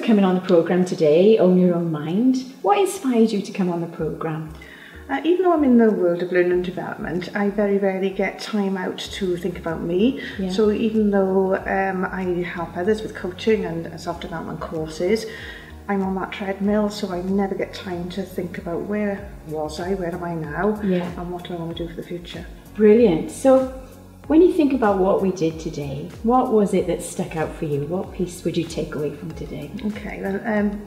for coming on the programme today, Own Your Own Mind. What inspired you to come on the programme? Uh, even though I'm in the world of learning and development, I very rarely get time out to think about me. Yeah. So even though um, I help others with coaching and self-development courses, I'm on that treadmill, so I never get time to think about where was I, where am I now, Yeah. and what do I want to do for the future. Brilliant. So, when you think about what we did today, what was it that stuck out for you? What piece would you take away from today? Okay, well, um,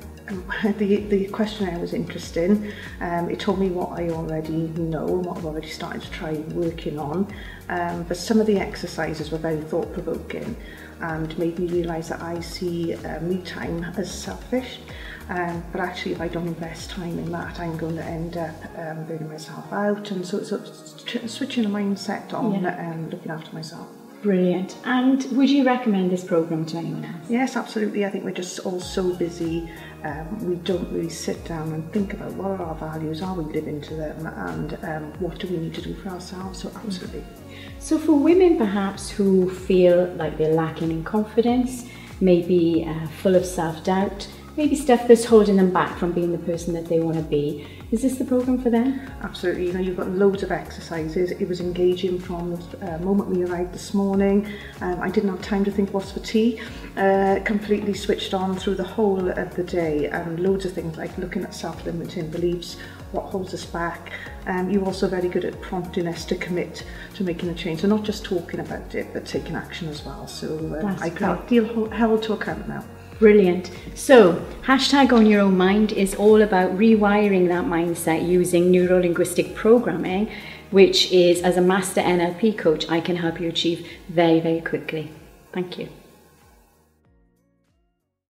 the, the questionnaire was interesting. Um, it told me what I already know and what I've already started to try working on. Um, but some of the exercises were very thought-provoking and made me realise that I see uh, me time as selfish. Um, but actually, if I don't invest time in that, I'm going to end up um, burning myself out. And so it's so, switching the mindset on yeah. and looking after myself. Brilliant. And would you recommend this programme to anyone else? Yes, absolutely. I think we're just all so busy. Um, we don't really sit down and think about what are our values, are we living to them, and um, what do we need to do for ourselves. So, absolutely. So, for women perhaps who feel like they're lacking in confidence, maybe uh, full of self doubt, maybe stuff that's holding them back from being the person that they want to be, is this the program for them? Absolutely. You know, you've got loads of exercises. It was engaging from the uh, moment we arrived this morning. Um, I didn't have time to think what's for tea. Uh, completely switched on through the whole of the day and loads of things like looking at self-limiting beliefs, what holds us back. Um, you're also very good at prompting us to commit to making a change. So not just talking about it, but taking action as well. So uh, I great. feel held to account now. Brilliant. So, hashtag Own Your Own Mind is all about rewiring that mindset using neuro linguistic programming, which is, as a master NLP coach, I can help you achieve very, very quickly. Thank you.